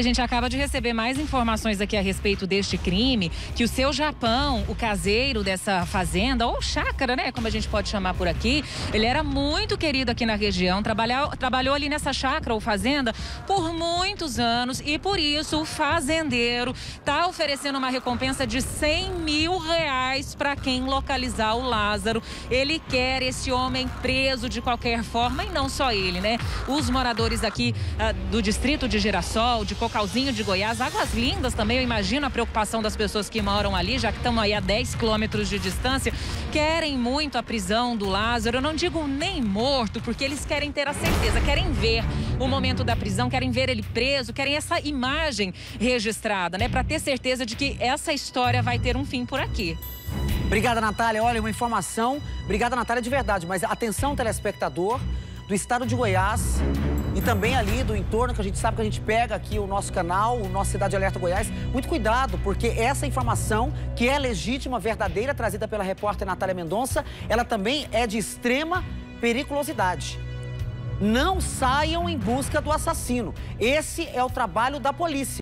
A gente acaba de receber mais informações aqui a respeito deste crime, que o seu Japão, o caseiro dessa fazenda, ou chácara, né, como a gente pode chamar por aqui, ele era muito querido aqui na região, trabalhou, trabalhou ali nessa chácara ou fazenda por muitos anos e por isso o fazendeiro está oferecendo uma recompensa de 100 mil reais para quem localizar o Lázaro. Ele quer esse homem preso de qualquer forma e não só ele, né? Os moradores aqui uh, do distrito de Girassol, de Cocalzinho de Goiás, Águas Lindas também, eu imagino a preocupação das pessoas que moram ali, já que estão aí a 10 quilômetros de distância, querem muito a prisão do Lázaro. Eu não digo nem morto, porque eles querem ter a certeza, querem ver o momento da prisão, querem ver ele preso, querem essa imagem registrada, né? Para ter certeza de que essa história vai ter um fim por aqui. Obrigada, Natália. Olha, uma informação. Obrigada, Natália, de verdade. Mas atenção, telespectador do estado de Goiás e também ali do entorno, que a gente sabe que a gente pega aqui o nosso canal, o nosso Cidade Alerta Goiás. Muito cuidado, porque essa informação, que é legítima, verdadeira, trazida pela repórter Natália Mendonça, ela também é de extrema periculosidade. Não saiam em busca do assassino. Esse é o trabalho da polícia.